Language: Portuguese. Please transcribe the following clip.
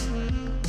Mm-hmm.